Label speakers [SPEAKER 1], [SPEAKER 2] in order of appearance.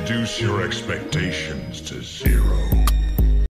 [SPEAKER 1] reduce your expectations to zero.